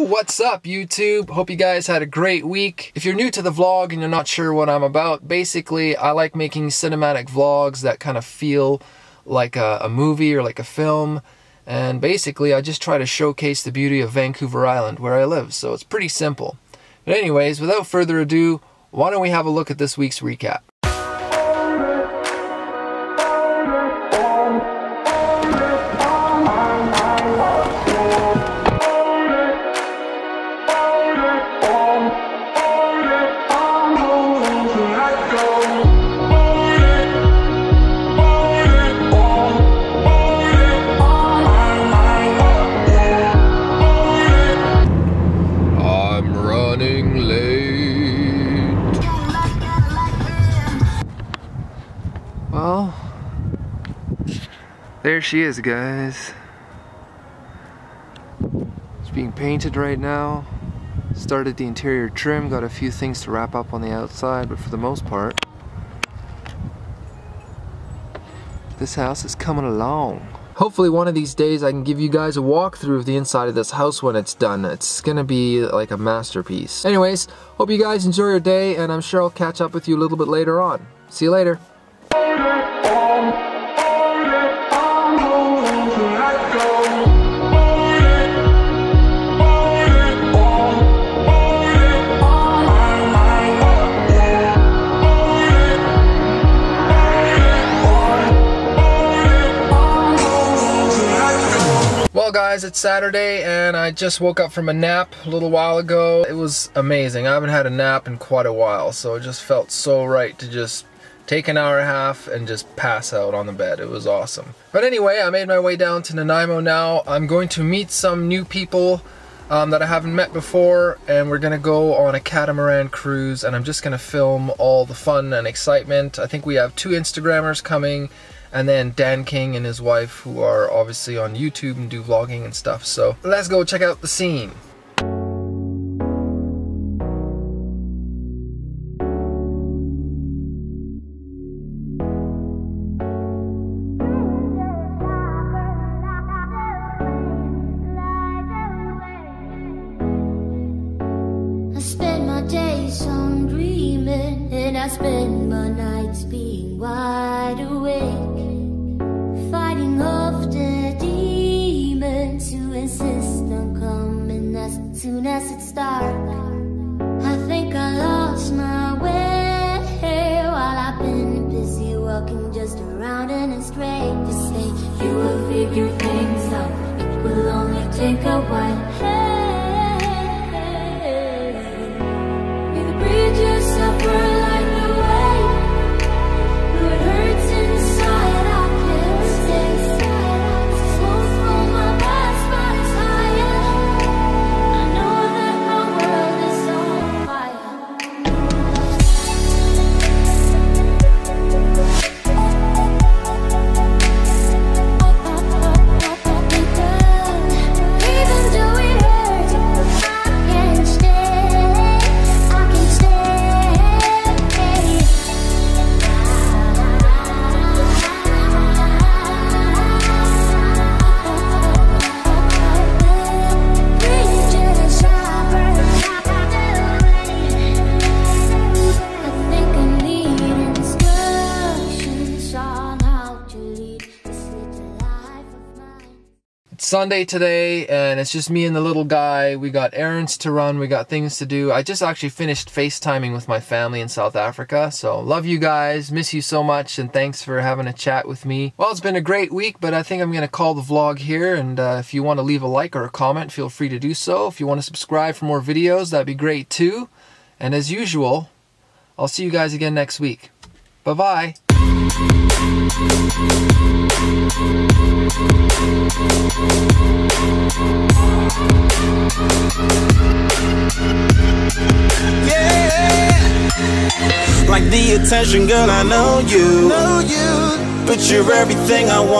What's up, YouTube? Hope you guys had a great week. If you're new to the vlog and you're not sure what I'm about, basically, I like making cinematic vlogs that kind of feel like a, a movie or like a film. And basically, I just try to showcase the beauty of Vancouver Island, where I live. So it's pretty simple. But anyways, without further ado, why don't we have a look at this week's recap? Well, there she is, guys. It's being painted right now. Started the interior trim, got a few things to wrap up on the outside, but for the most part, this house is coming along. Hopefully one of these days I can give you guys a walkthrough of the inside of this house when it's done. It's gonna be like a masterpiece. Anyways, hope you guys enjoy your day and I'm sure I'll catch up with you a little bit later on. See you later. Well guys, it's Saturday and I just woke up from a nap a little while ago. It was amazing. I haven't had a nap in quite a while, so it just felt so right to just take an hour and a half and just pass out on the bed. It was awesome. But anyway, I made my way down to Nanaimo now. I'm going to meet some new people um, that I haven't met before and we're gonna go on a catamaran cruise and I'm just gonna film all the fun and excitement. I think we have two Instagrammers coming and then Dan King and his wife who are obviously on YouTube and do vlogging and stuff. So let's go check out the scene. I spend my nights being wide awake, fighting off the demons who insist on coming as soon as it's dark. I think I lost my way while I've been busy walking just around in a straight. You say you will figure things out, it will only take a while. It's Sunday today and it's just me and the little guy. We got errands to run, we got things to do. I just actually finished FaceTiming with my family in South Africa. So love you guys, miss you so much and thanks for having a chat with me. Well, it's been a great week, but I think I'm to call the vlog here and uh, if you want to leave a like or a comment, feel free to do so. If you want to subscribe for more videos, that'd be great too. And as usual, I'll see you guys again next week. Bye-bye. Like the attention, girl, I know you. But you're everything I want.